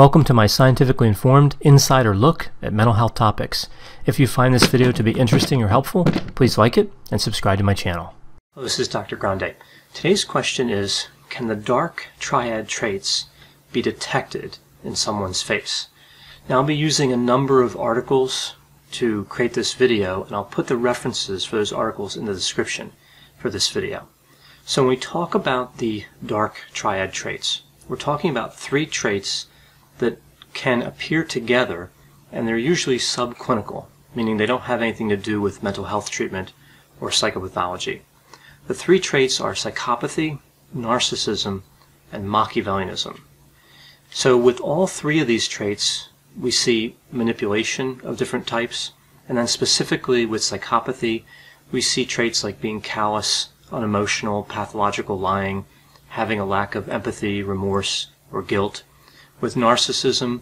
Welcome to my scientifically informed insider look at mental health topics. If you find this video to be interesting or helpful, please like it and subscribe to my channel. This is Dr. Grande. Today's question is, can the dark triad traits be detected in someone's face? Now I'll be using a number of articles to create this video and I'll put the references for those articles in the description for this video. So when we talk about the dark triad traits, we're talking about three traits that can appear together and they're usually subclinical, meaning they don't have anything to do with mental health treatment or psychopathology. The three traits are psychopathy, narcissism, and Machiavellianism. So with all three of these traits, we see manipulation of different types, and then specifically with psychopathy, we see traits like being callous, unemotional, pathological lying, having a lack of empathy, remorse, or guilt. With narcissism,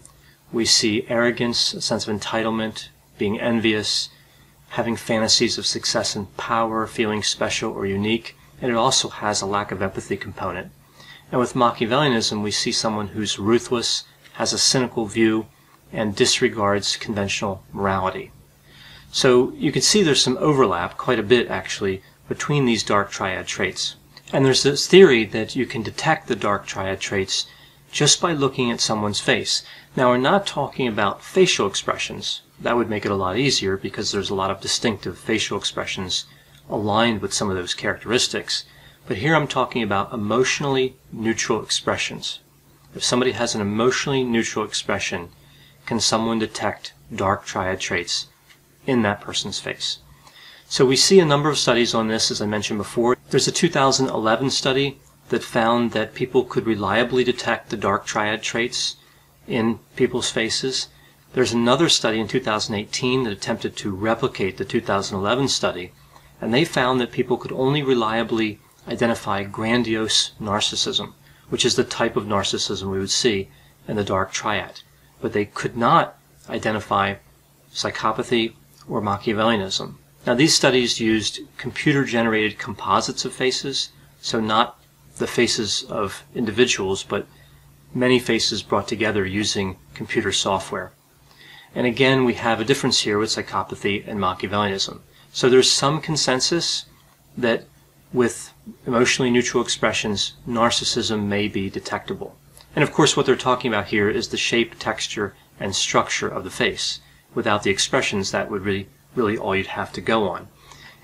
we see arrogance, a sense of entitlement, being envious, having fantasies of success and power, feeling special or unique, and it also has a lack of empathy component. And with Machiavellianism, we see someone who's ruthless, has a cynical view, and disregards conventional morality. So you can see there's some overlap, quite a bit actually, between these dark triad traits. And there's this theory that you can detect the dark triad traits just by looking at someone's face. Now, we're not talking about facial expressions. That would make it a lot easier because there's a lot of distinctive facial expressions aligned with some of those characteristics. But here I'm talking about emotionally neutral expressions. If somebody has an emotionally neutral expression, can someone detect dark triad traits in that person's face? So we see a number of studies on this, as I mentioned before. There's a 2011 study that found that people could reliably detect the dark triad traits in people's faces. There's another study in 2018 that attempted to replicate the 2011 study, and they found that people could only reliably identify grandiose narcissism, which is the type of narcissism we would see in the dark triad. But they could not identify psychopathy or Machiavellianism. Now, these studies used computer generated composites of faces, so not the faces of individuals, but many faces brought together using computer software. And again, we have a difference here with psychopathy and Machiavellianism. So there's some consensus that with emotionally neutral expressions, narcissism may be detectable. And of course, what they're talking about here is the shape, texture, and structure of the face. Without the expressions, that would really, really all you'd have to go on.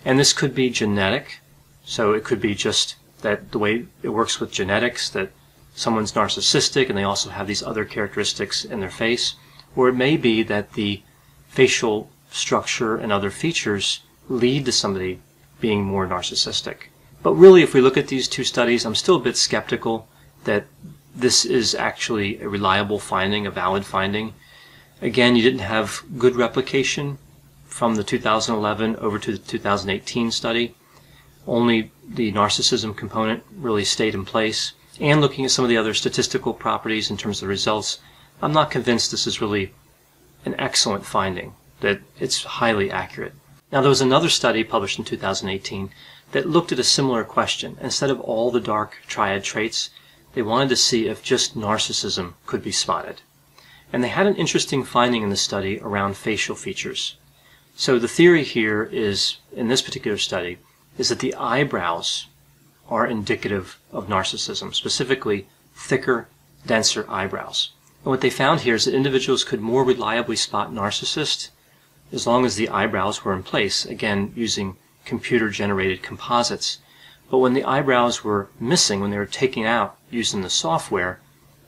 And this could be genetic, so it could be just that the way it works with genetics, that someone's narcissistic and they also have these other characteristics in their face, or it may be that the facial structure and other features lead to somebody being more narcissistic. But really, if we look at these two studies, I'm still a bit skeptical that this is actually a reliable finding, a valid finding. Again, you didn't have good replication from the 2011 over to the 2018 study only the narcissism component really stayed in place. And looking at some of the other statistical properties in terms of the results, I'm not convinced this is really an excellent finding, that it's highly accurate. Now, there was another study published in 2018 that looked at a similar question. Instead of all the dark triad traits, they wanted to see if just narcissism could be spotted. And they had an interesting finding in the study around facial features. So the theory here is, in this particular study, is that the eyebrows are indicative of narcissism, specifically thicker, denser eyebrows. And what they found here is that individuals could more reliably spot narcissists as long as the eyebrows were in place, again, using computer generated composites. But when the eyebrows were missing, when they were taken out using the software,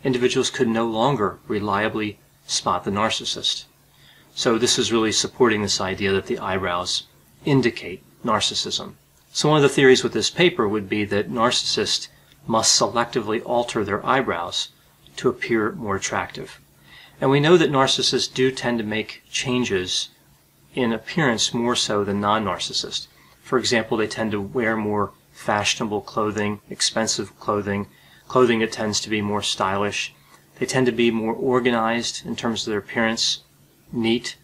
individuals could no longer reliably spot the narcissist. So this is really supporting this idea that the eyebrows indicate narcissism. So one of the theories with this paper would be that narcissists must selectively alter their eyebrows to appear more attractive. And we know that narcissists do tend to make changes in appearance more so than non-narcissists. For example, they tend to wear more fashionable clothing, expensive clothing, clothing that tends to be more stylish. They tend to be more organized in terms of their appearance, neat,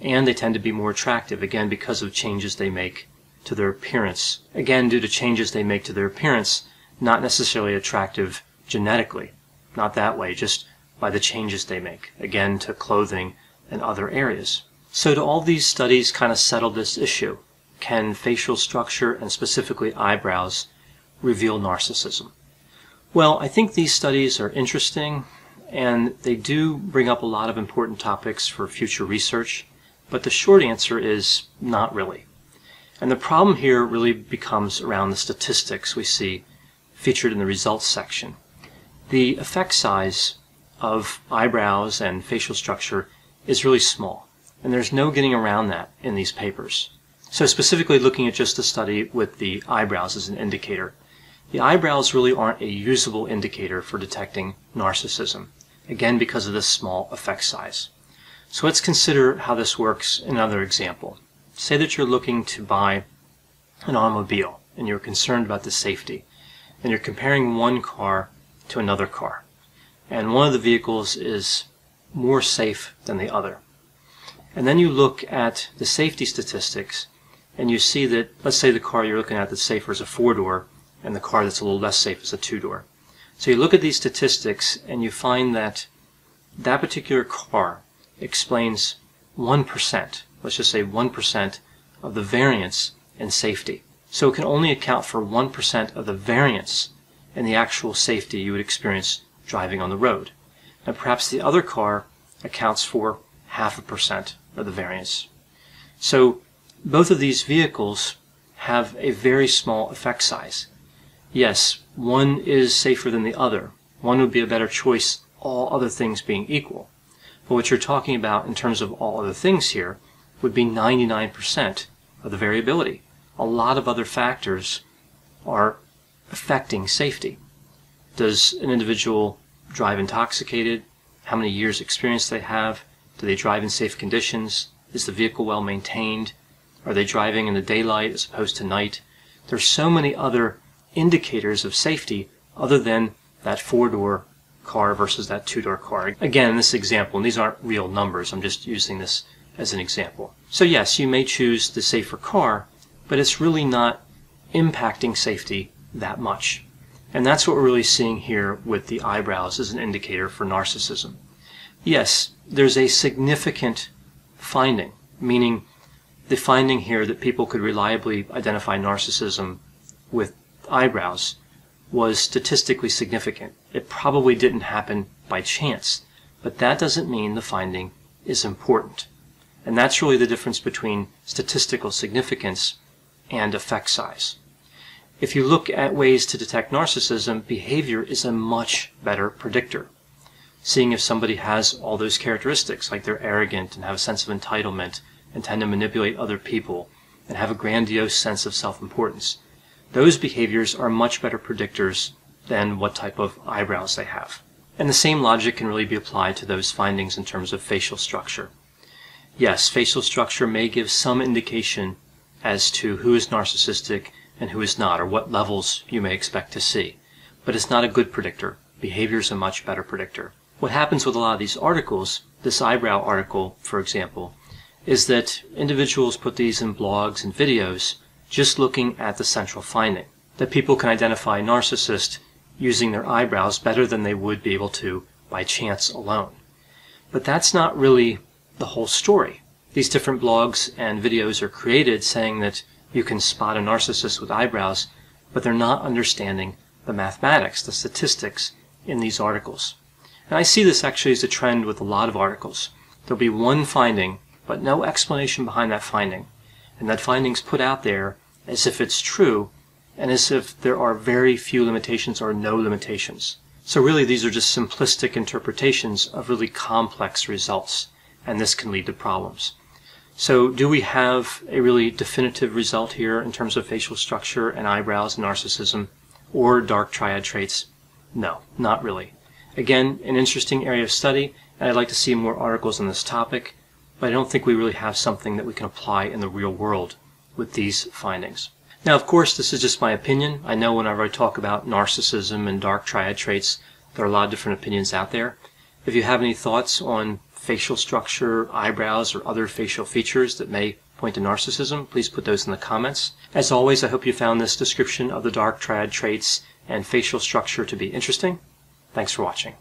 and they tend to be more attractive, again, because of changes they make to their appearance. Again, due to changes they make to their appearance, not necessarily attractive genetically. Not that way, just by the changes they make, again to clothing and other areas. So do all these studies kind of settle this issue? Can facial structure and specifically eyebrows reveal narcissism? Well, I think these studies are interesting and they do bring up a lot of important topics for future research, but the short answer is not really. And the problem here really becomes around the statistics we see featured in the results section. The effect size of eyebrows and facial structure is really small, and there's no getting around that in these papers. So specifically looking at just the study with the eyebrows as an indicator, the eyebrows really aren't a usable indicator for detecting narcissism, again because of this small effect size. So let's consider how this works in another example. Say that you're looking to buy an automobile and you're concerned about the safety, and you're comparing one car to another car, and one of the vehicles is more safe than the other. And then you look at the safety statistics and you see that, let's say the car you're looking at that's safer is a four door and the car that's a little less safe is a two-door. So you look at these statistics and you find that that particular car explains 1%, let's just say 1% of the variance in safety. So it can only account for 1% of the variance in the actual safety you would experience driving on the road. And perhaps the other car accounts for half a percent of the variance. So both of these vehicles have a very small effect size. Yes, one is safer than the other. One would be a better choice, all other things being equal. But what you're talking about in terms of all other things here would be 99% of the variability. A lot of other factors are affecting safety. Does an individual drive intoxicated? How many years experience they have? Do they drive in safe conditions? Is the vehicle well maintained? Are they driving in the daylight as opposed to night? There's so many other indicators of safety other than that four-door car versus that two-door car. Again, in this example, and these aren't real numbers, I'm just using this as an example. So yes, you may choose the safer car, but it's really not impacting safety that much. And that's what we're really seeing here with the eyebrows as an indicator for narcissism. Yes, there's a significant finding, meaning the finding here that people could reliably identify narcissism with eyebrows was statistically significant. It probably didn't happen by chance, but that doesn't mean the finding is important. And that's really the difference between statistical significance and effect size. If you look at ways to detect narcissism, behavior is a much better predictor. Seeing if somebody has all those characteristics, like they're arrogant and have a sense of entitlement and tend to manipulate other people and have a grandiose sense of self-importance those behaviors are much better predictors than what type of eyebrows they have. And the same logic can really be applied to those findings in terms of facial structure. Yes, facial structure may give some indication as to who is narcissistic and who is not, or what levels you may expect to see. But it's not a good predictor. Behavior is a much better predictor. What happens with a lot of these articles, this eyebrow article, for example, is that individuals put these in blogs and videos just looking at the central finding, that people can identify a narcissist using their eyebrows better than they would be able to by chance alone. But that's not really the whole story. These different blogs and videos are created saying that you can spot a narcissist with eyebrows, but they're not understanding the mathematics, the statistics in these articles. And I see this actually as a trend with a lot of articles. There'll be one finding, but no explanation behind that finding. And that finding's put out there as if it's true and as if there are very few limitations or no limitations. So really these are just simplistic interpretations of really complex results and this can lead to problems. So do we have a really definitive result here in terms of facial structure and eyebrows and narcissism or dark triad traits? No, not really. Again, an interesting area of study and I'd like to see more articles on this topic, but I don't think we really have something that we can apply in the real world with these findings. Now, of course, this is just my opinion. I know whenever I talk about narcissism and dark triad traits, there are a lot of different opinions out there. If you have any thoughts on facial structure, eyebrows, or other facial features that may point to narcissism, please put those in the comments. As always, I hope you found this description of the dark triad traits and facial structure to be interesting. Thanks for watching.